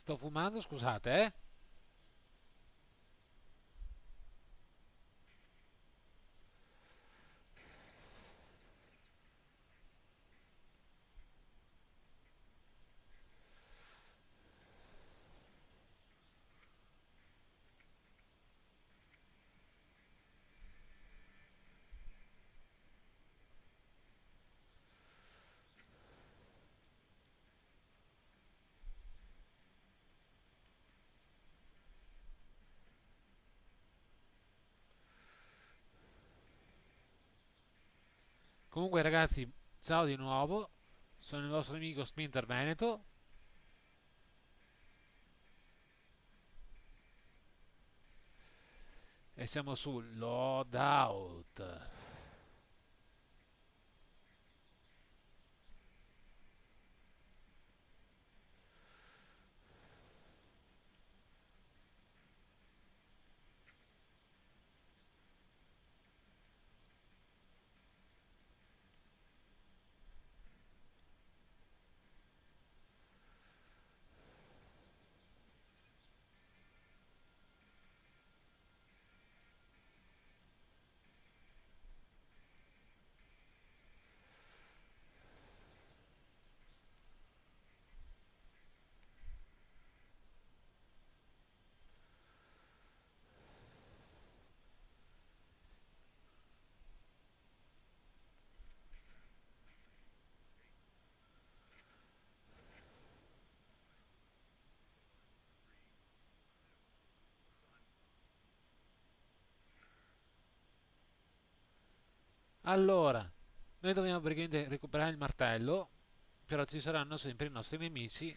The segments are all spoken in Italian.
Sto fumando, scusate, eh. Comunque ragazzi, ciao di nuovo. Sono il vostro amico Splinter Veneto. E siamo su Loadout. Allora, noi dobbiamo praticamente recuperare il martello, però ci saranno sempre i nostri nemici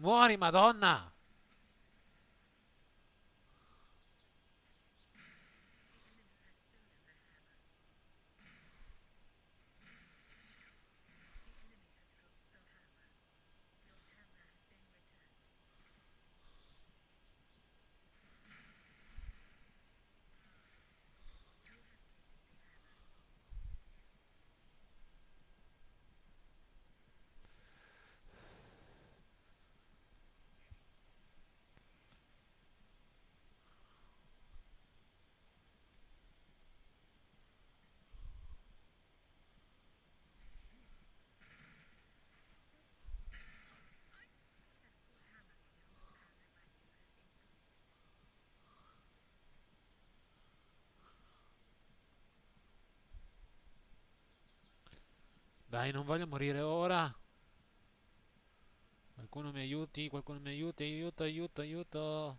Muori, Madonna! Dai, non voglio morire ora. Qualcuno mi aiuti, qualcuno mi aiuti, aiuto, aiuto, aiuto.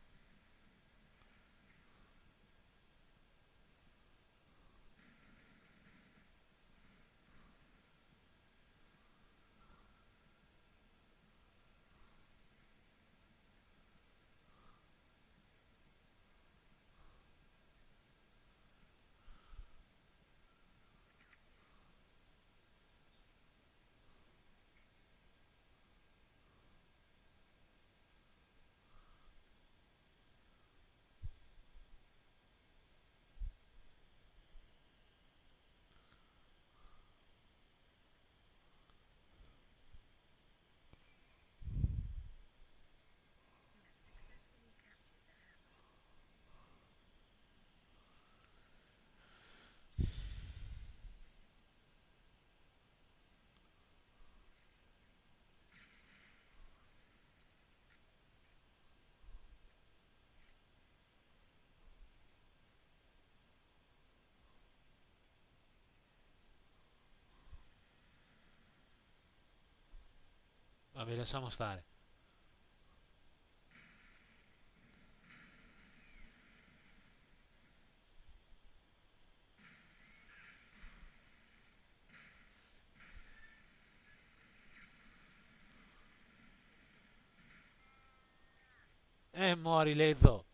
vabbè, lasciamo stare. E eh, muori Lezzo.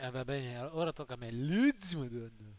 Eh, va bene, ora tocca a me. Lizzy, madonna.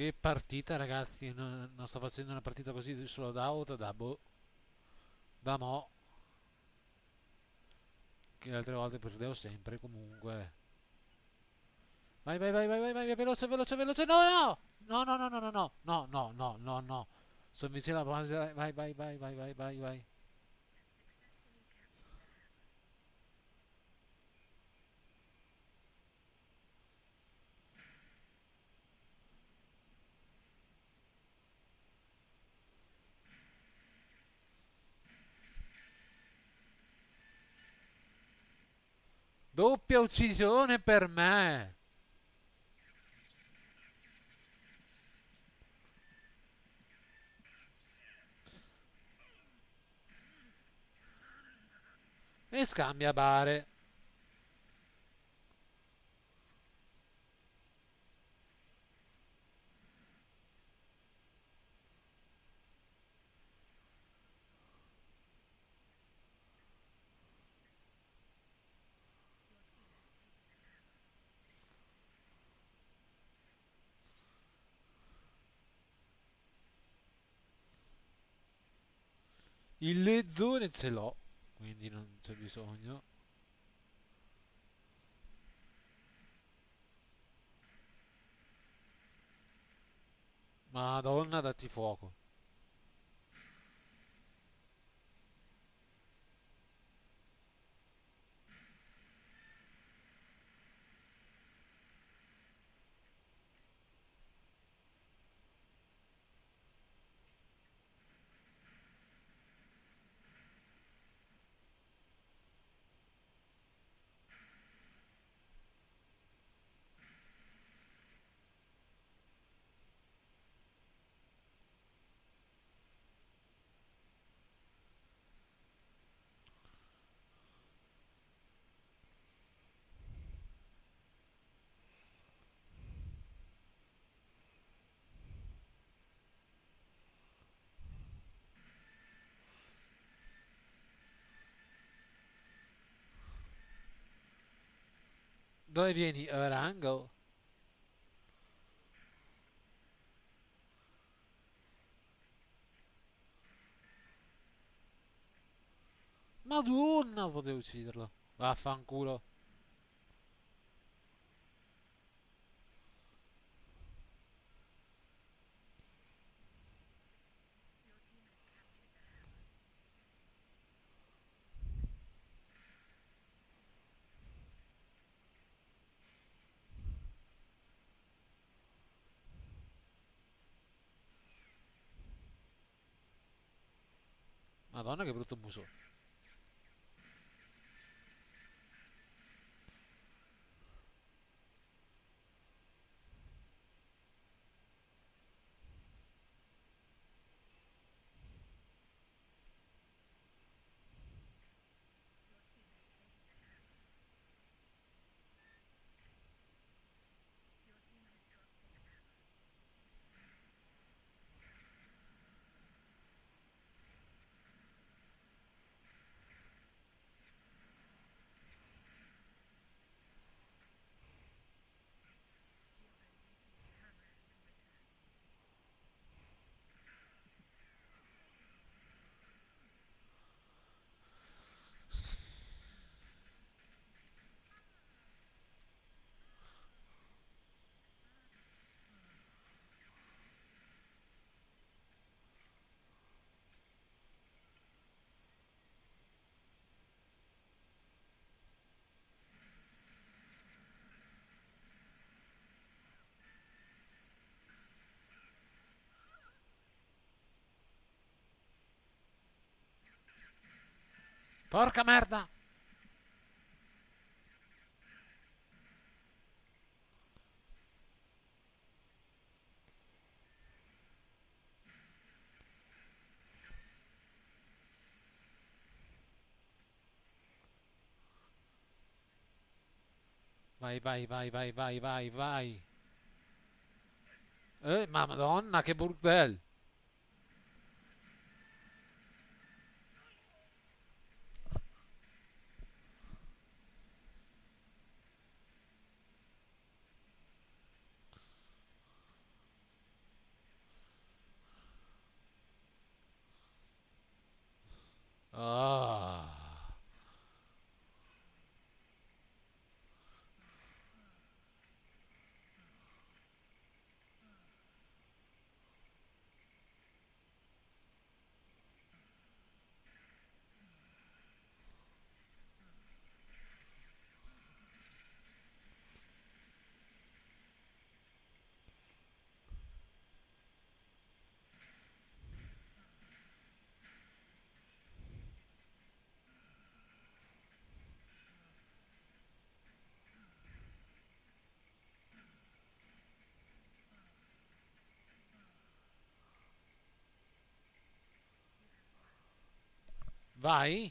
Che partita, ragazzi. Non, non sto facendo una partita così solo da auto, da boh. Da mo. Che le altre volte perdevo sempre, comunque. Vai, vai, vai, vai, vai, vai, veloce, veloce, veloce. No! No, no, no, no, no, no, no, no, no, no, no. Sono vicino alla base. Vai, vai, vai, vai, vai, vai, vai. Doppia uccisione per me. E scambia bare. Il lezzone ce l'ho, quindi non c'è bisogno. Madonna, datti fuoco. Dove vieni, Orango? Madonna, potevo ucciderlo. Vaffanculo. Madonna, che brutto muso. Porca merda! Vai, vai, vai, vai, vai, vai, vai. Eh, ma madonna, che burdel. Vai.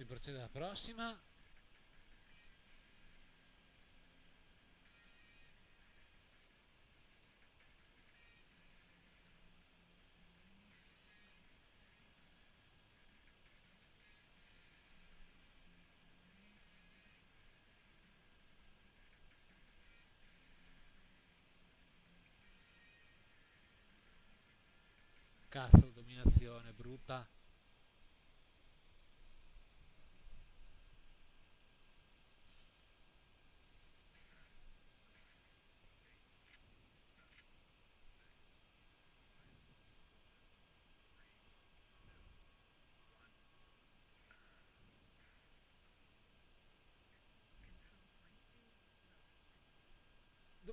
Si procede alla prossima. Cazzo, dominazione brutta.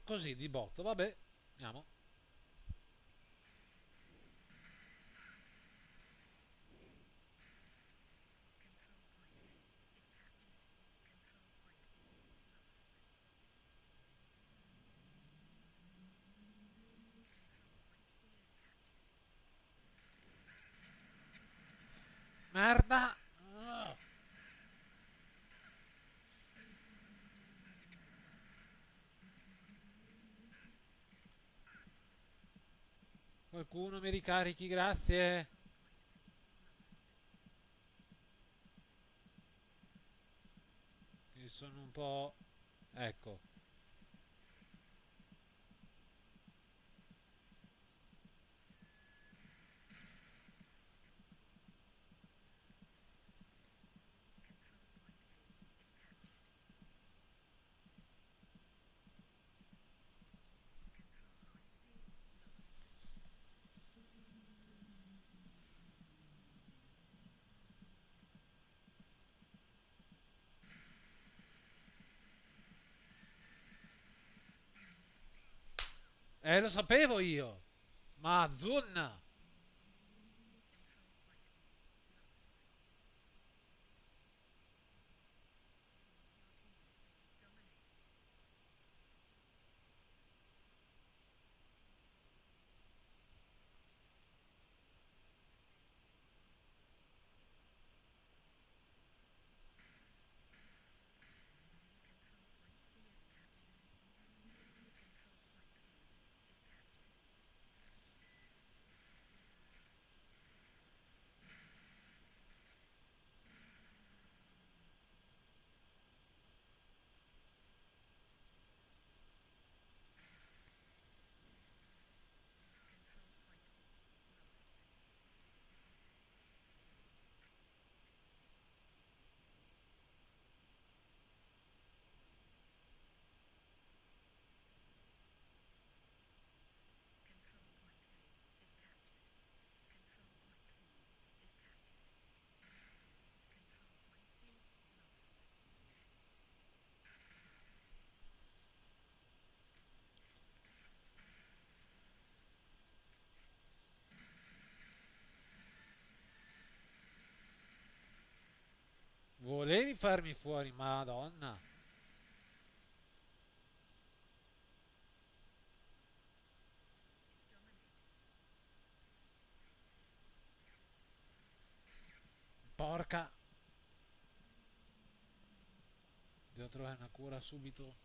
Così di botto, vabbè, andiamo. Merda! Ah. Qualcuno mi ricarichi, grazie. Che sono un po'... Ecco. Eh, lo sapevo io. Ma Zun. Volevi farmi fuori, madonna. Porca. Devo trovare una cura subito.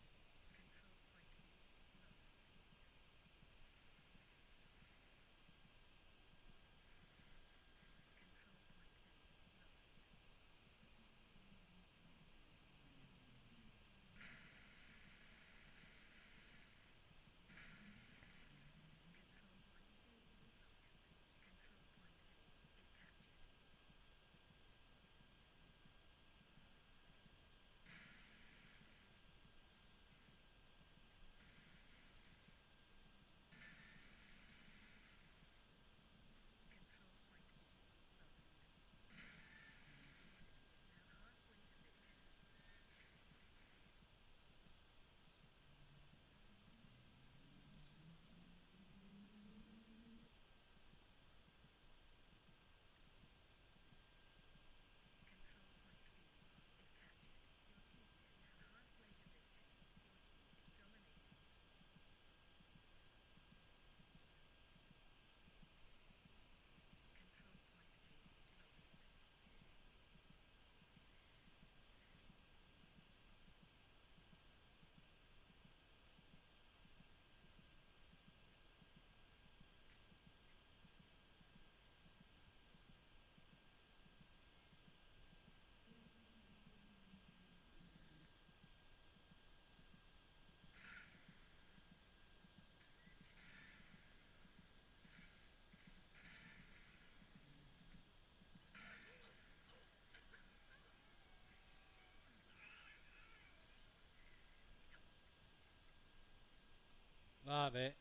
Vabbè.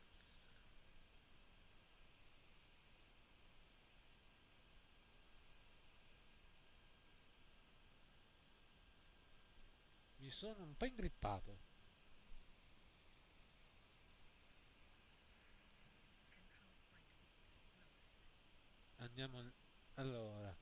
Mi sono un po' ingrippato. Andiamo al- allora.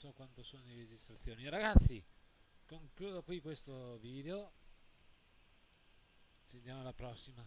So quanto sono le registrazioni. Ragazzi concludo qui questo video. Ci vediamo alla prossima